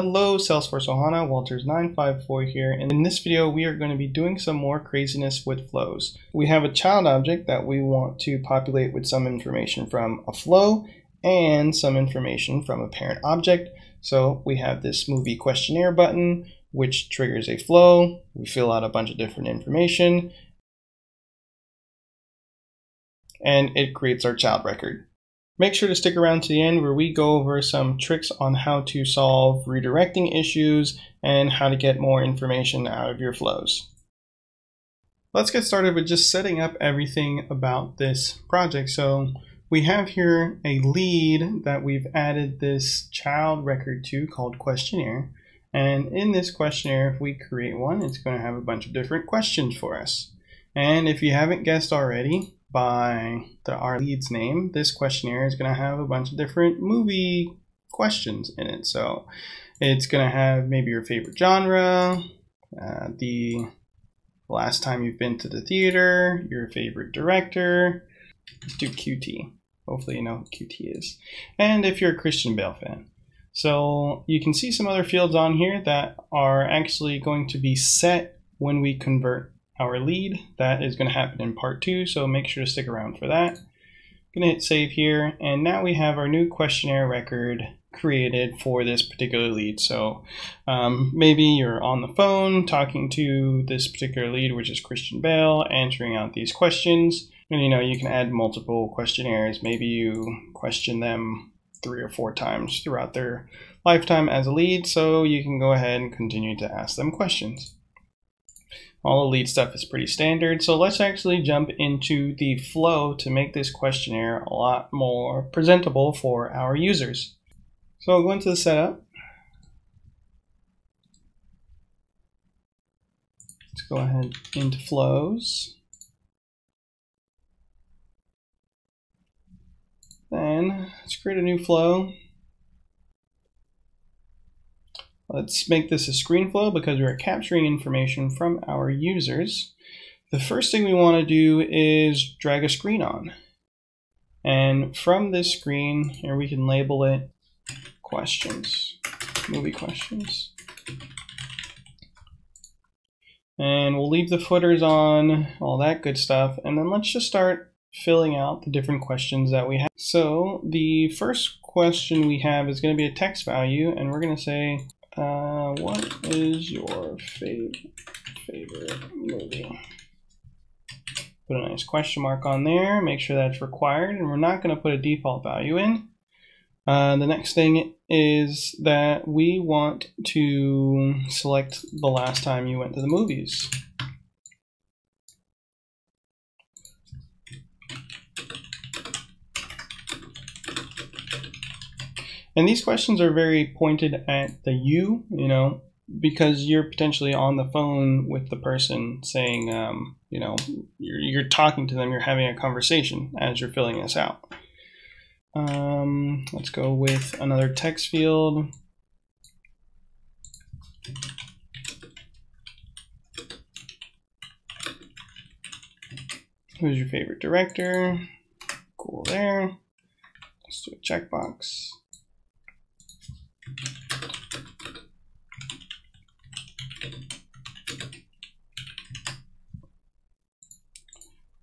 Hello Salesforce Ohana, Walters954 here, and in this video we are going to be doing some more craziness with flows. We have a child object that we want to populate with some information from a flow and some information from a parent object. So we have this movie questionnaire button which triggers a flow. We fill out a bunch of different information and it creates our child record. Make sure to stick around to the end where we go over some tricks on how to solve redirecting issues and how to get more information out of your flows. Let's get started with just setting up everything about this project. So we have here a lead that we've added this child record to called questionnaire. And in this questionnaire, if we create one, it's going to have a bunch of different questions for us. And if you haven't guessed already, by the our lead's name, this questionnaire is going to have a bunch of different movie questions in it. So it's going to have maybe your favorite genre, uh, the last time you've been to the theater, your favorite director. Let's do QT. Hopefully you know what QT is. And if you're a Christian Bale fan. So you can see some other fields on here that are actually going to be set when we convert our lead. That is going to happen in part two, so make sure to stick around for that. I'm going to hit save here, and now we have our new questionnaire record created for this particular lead. So um, maybe you're on the phone talking to this particular lead, which is Christian Bale, answering out these questions. And you know, you can add multiple questionnaires. Maybe you question them three or four times throughout their lifetime as a lead, so you can go ahead and continue to ask them questions. All the lead stuff is pretty standard. So let's actually jump into the flow to make this questionnaire a lot more presentable for our users. So I'll go into the setup. Let's go ahead into flows. Then let's create a new flow. Let's make this a screen flow because we're capturing information from our users. The first thing we want to do is drag a screen on. And from this screen, here we can label it questions, movie questions. And we'll leave the footers on, all that good stuff. And then let's just start filling out the different questions that we have. So the first question we have is going to be a text value, and we're going to say what is your fav favorite movie? Put a nice question mark on there, make sure that's required, and we're not going to put a default value in. Uh, the next thing is that we want to select the last time you went to the movies. And these questions are very pointed at the you, you know, because you're potentially on the phone with the person saying, um, you know, you're, you're talking to them, you're having a conversation as you're filling this out. Um, let's go with another text field. Who's your favorite director? Cool there. Let's do a checkbox.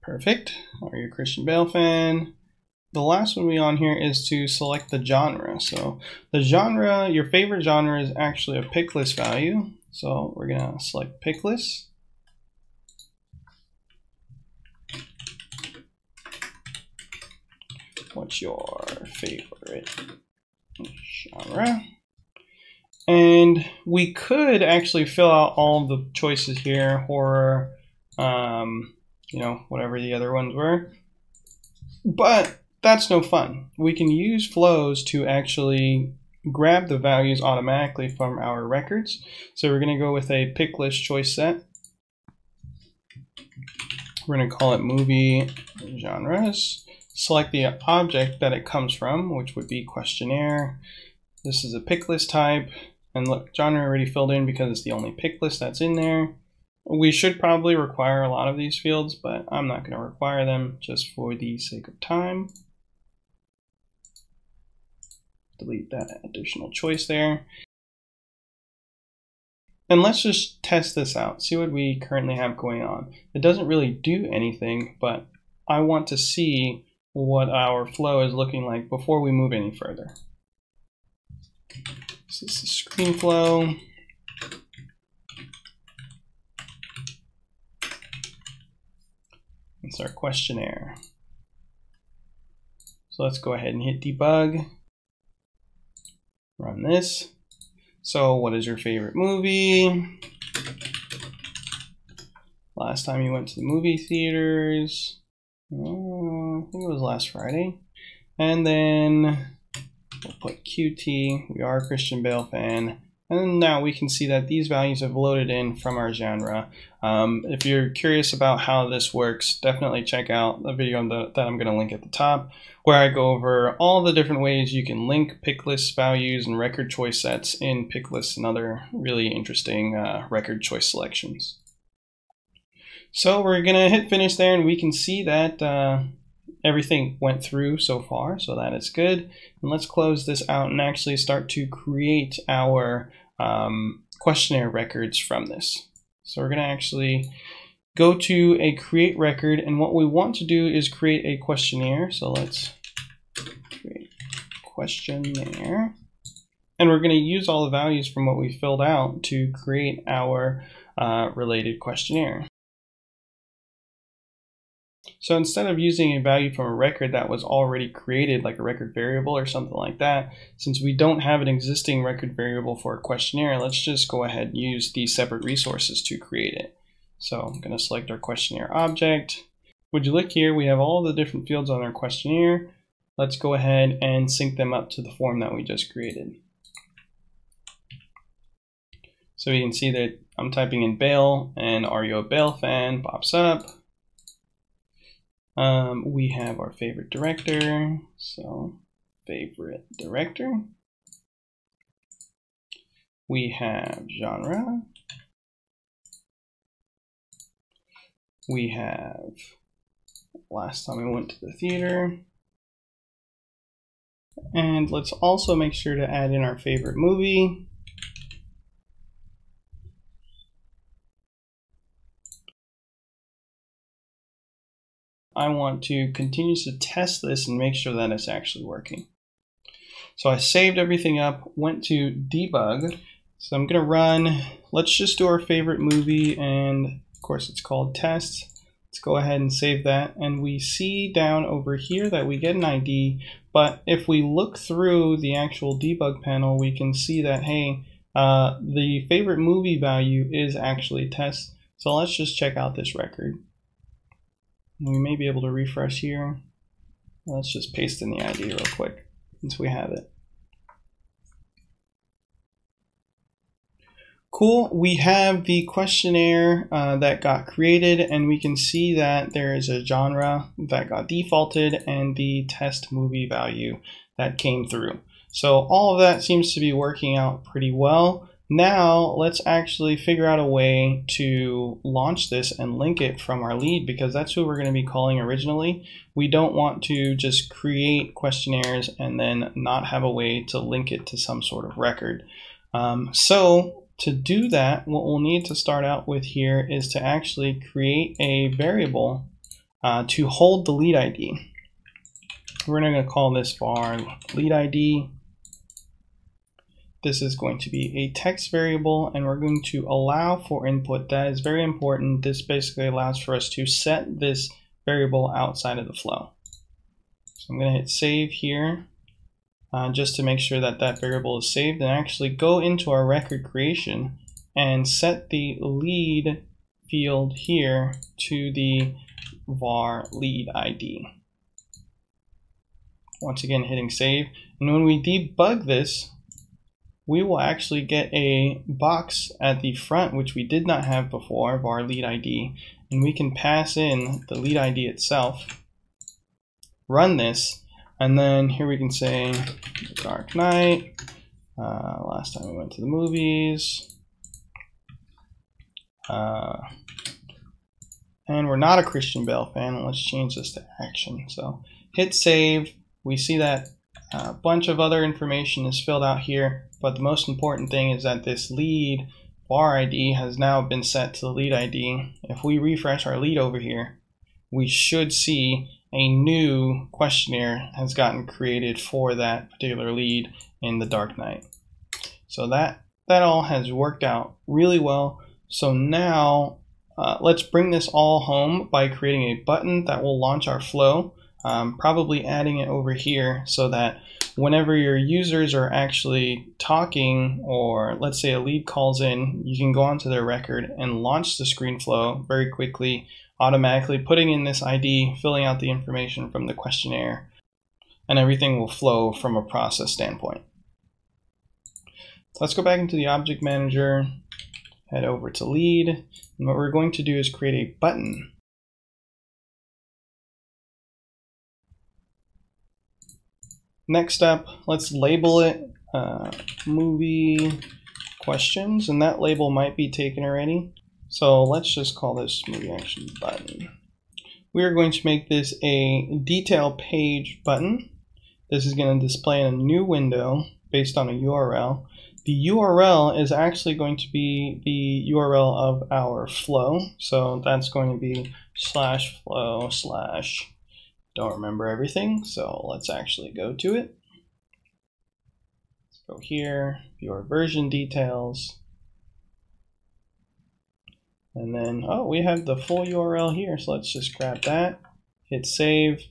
Perfect. Are you a Christian Bale fan? The last one we on here is to select the genre. So the genre, your favorite genre is actually a pick list value. So we're gonna select pick list. What's your favorite genre? And we could actually fill out all the choices here, horror, um, you know, whatever the other ones were. But that's no fun. We can use flows to actually grab the values automatically from our records. So we're going to go with a pick list choice set. We're going to call it movie genres. Select the object that it comes from, which would be questionnaire. This is a pick list type. And look, genre already filled in because it's the only pick list that's in there. We should probably require a lot of these fields, but I'm not going to require them just for the sake of time. Delete that additional choice there. And let's just test this out, see what we currently have going on. It doesn't really do anything, but I want to see what our flow is looking like before we move any further. This is the screen flow. It's our questionnaire. So let's go ahead and hit debug. Run this. So what is your favorite movie? Last time you went to the movie theaters? Uh, I think it was last Friday. And then we'll put QT. We are a Christian Bale fan. And now we can see that these values have loaded in from our genre. Um, if you're curious about how this works, definitely check out the video that I'm going to link at the top, where I go over all the different ways you can link pick list values and record choice sets in pick lists and other really interesting uh, record choice selections. So we're going to hit finish there and we can see that uh, everything went through so far, so that is good. And let's close this out and actually start to create our um, questionnaire records from this. So we're going to actually go to a create record, and what we want to do is create a questionnaire. So let's create questionnaire. And we're going to use all the values from what we filled out to create our uh, related questionnaire. So instead of using a value from a record that was already created, like a record variable or something like that, since we don't have an existing record variable for a questionnaire, let's just go ahead and use these separate resources to create it. So I'm going to select our questionnaire object. Would you look here, we have all the different fields on our questionnaire. Let's go ahead and sync them up to the form that we just created. So you can see that I'm typing in Bale and are you a Bale fan pops up. Um, we have our favorite director. So favorite director. We have genre. We have last time we went to the theater. And let's also make sure to add in our favorite movie. I want to continue to test this and make sure that it's actually working. So I saved everything up, went to debug. So I'm going to run, let's just do our favorite movie, and of course it's called test. Let's go ahead and save that. And we see down over here that we get an ID, but if we look through the actual debug panel, we can see that, hey, uh, the favorite movie value is actually test. So let's just check out this record. We may be able to refresh here. Let's just paste in the ID real quick since we have it. Cool, we have the questionnaire uh, that got created and we can see that there is a genre that got defaulted and the test movie value that came through. So all of that seems to be working out pretty well. Now let's actually figure out a way to launch this and link it from our lead because that's who we're going to be calling originally. We don't want to just create questionnaires and then not have a way to link it to some sort of record. Um, so to do that, what we'll need to start out with here is to actually create a variable uh, to hold the lead ID. We're going to call this var lead ID this is going to be a text variable and we're going to allow for input. That is very important. This basically allows for us to set this variable outside of the flow. So I'm going to hit save here uh, just to make sure that that variable is saved and actually go into our record creation and set the lead field here to the var lead ID. Once again, hitting save. And when we debug this, we will actually get a box at the front, which we did not have before of our lead ID, and we can pass in the lead ID itself, run this, and then here we can say Dark Knight, uh, last time we went to the movies, uh, and we're not a Christian Bale fan, let's change this to action. So hit save, we see that a bunch of other information is filled out here, but the most important thing is that this lead var ID has now been set to the lead ID. If we refresh our lead over here, we should see a new questionnaire has gotten created for that particular lead in the Dark Knight. So that, that all has worked out really well. So now uh, let's bring this all home by creating a button that will launch our flow, um, probably adding it over here so that whenever your users are actually talking or let's say a lead calls in, you can go onto their record and launch the screen flow very quickly, automatically putting in this ID, filling out the information from the questionnaire, and everything will flow from a process standpoint. Let's go back into the object manager, head over to lead, and what we're going to do is create a button Next up, let's label it uh, movie questions, and that label might be taken already. So let's just call this movie action button. We are going to make this a detail page button. This is going to display in a new window based on a URL. The URL is actually going to be the URL of our flow. So that's going to be slash flow slash don't remember everything, so let's actually go to it. Let's go here, view our version details. And then, oh, we have the full URL here, so let's just grab that, hit save.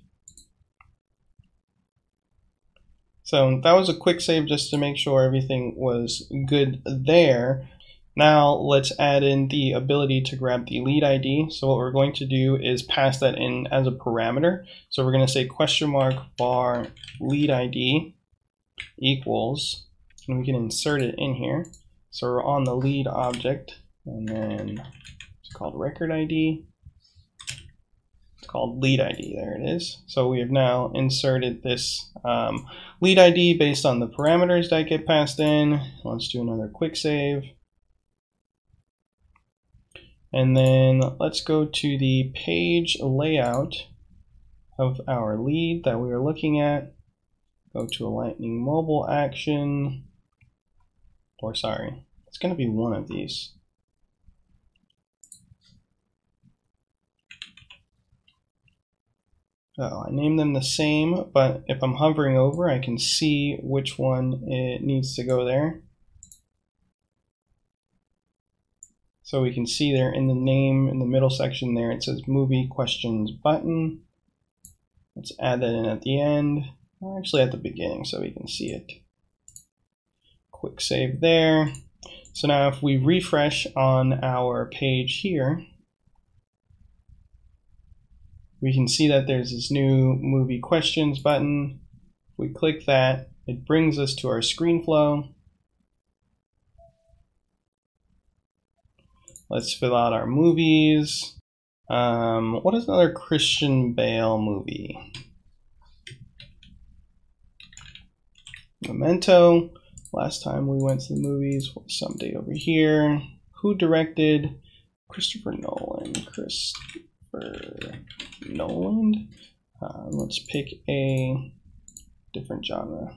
So that was a quick save just to make sure everything was good there. Now let's add in the ability to grab the lead ID. So what we're going to do is pass that in as a parameter. So we're going to say question mark var lead ID equals, and we can insert it in here. So we're on the lead object, and then it's called record ID. It's called lead ID, there it is. So we have now inserted this um, lead ID based on the parameters that get passed in. Let's do another quick save. And then let's go to the page layout of our lead that we are looking at. Go to a lightning mobile action, or sorry, it's going to be one of these. Oh, I named them the same, but if I'm hovering over, I can see which one it needs to go there. So we can see there in the name in the middle section there, it says movie questions button. Let's add that in at the end, or actually at the beginning so we can see it. Quick save there. So now if we refresh on our page here, we can see that there's this new movie questions button. If we click that, it brings us to our screen flow. Let's fill out our movies. Um, what is another Christian Bale movie? Memento. Last time we went to the movies was someday over here. Who directed? Christopher Nolan. Christopher Nolan. Uh, let's pick a different genre.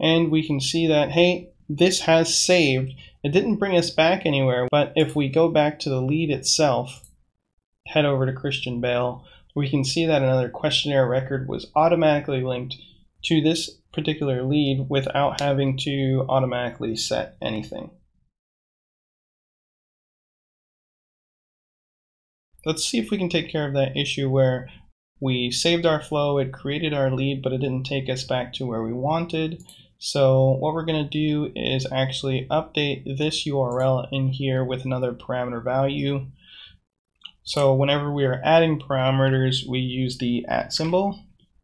And we can see that, hey, this has saved. It didn't bring us back anywhere, but if we go back to the lead itself, head over to Christian Bale, we can see that another questionnaire record was automatically linked to this particular lead without having to automatically set anything. Let's see if we can take care of that issue where we saved our flow, it created our lead, but it didn't take us back to where we wanted. So what we're going to do is actually update this URL in here with another parameter value. So whenever we are adding parameters, we use the at symbol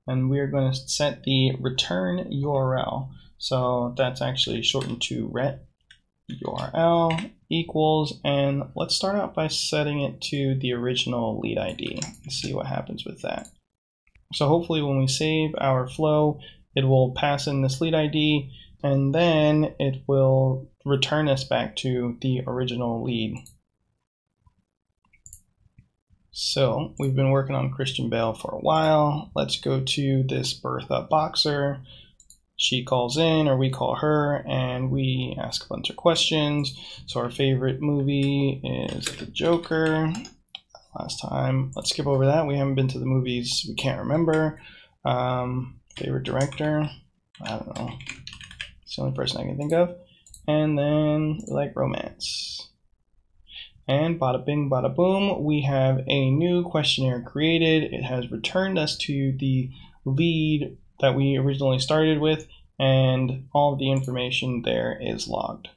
and we're going to set the return URL. So that's actually shortened to ret URL equals, and let's start out by setting it to the original lead ID and see what happens with that. So hopefully when we save our flow, it will pass in this lead ID and then it will return us back to the original lead. So we've been working on Christian Bale for a while. Let's go to this Bertha Boxer. she calls in or we call her and we ask a bunch of questions. So our favorite movie is The Joker. Last time, let's skip over that. We haven't been to the movies. We can't remember. Um, favorite director. I don't know. It's the only person I can think of. And then like romance. And bada bing, bada boom, we have a new questionnaire created. It has returned us to the lead that we originally started with, and all the information there is logged.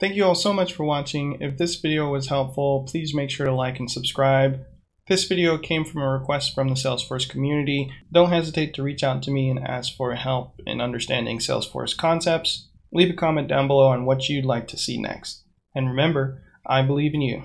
Thank you all so much for watching. If this video was helpful, please make sure to like and subscribe. This video came from a request from the Salesforce community. Don't hesitate to reach out to me and ask for help in understanding Salesforce concepts. Leave a comment down below on what you'd like to see next. And remember, I believe in you.